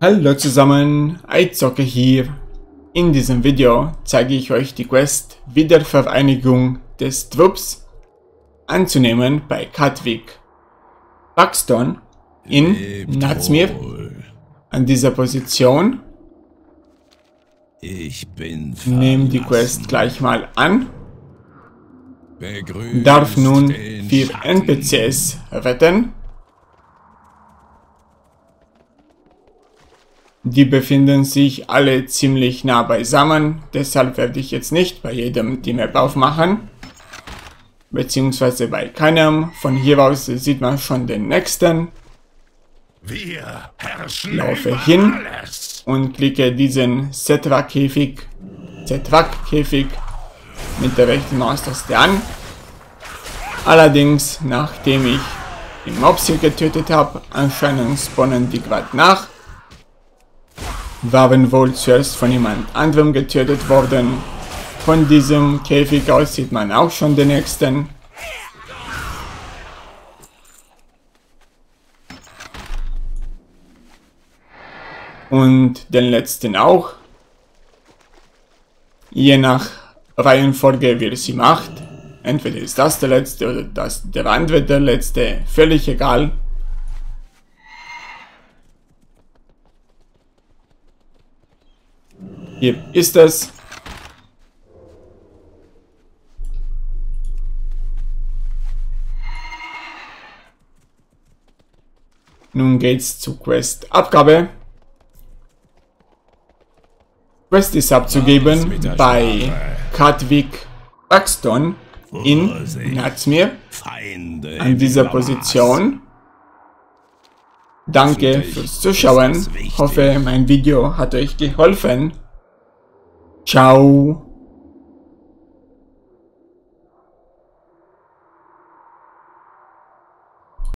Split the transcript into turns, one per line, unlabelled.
Hallo zusammen, Eizocke hier. In diesem Video zeige ich euch die Quest Wiedervereinigung des Trupps anzunehmen bei Katwig. Buxton in Nazmir an dieser Position.
Ich bin
Nehme die Quest gleich mal an. Darf nun vier NPCs retten. Die befinden sich alle ziemlich nah beisammen, deshalb werde ich jetzt nicht bei jedem die Map aufmachen. Beziehungsweise bei keinem. Von hier aus sieht man schon den nächsten.
Wir herrschen
Laufe hin und klicke diesen Setrak-Käfig, Setrak-Käfig mit der rechten Maustaste an. Allerdings, nachdem ich den Mobs hier getötet habe, anscheinend spawnen die gerade nach waren wohl zuerst von jemand anderem getötet worden. Von diesem Käfig aus sieht man auch schon den nächsten. Und den letzten auch. Je nach Reihenfolge, wie er sie macht. Entweder ist das der letzte oder das, der andere der letzte. Völlig egal. Hier ist es. Nun geht's zu Quest Abgabe. Quest ist abzugeben bei Katwig Axton in Nazmir an dieser Position. Danke fürs Zuschauen. Hoffe, mein Video hat euch geholfen. Čau.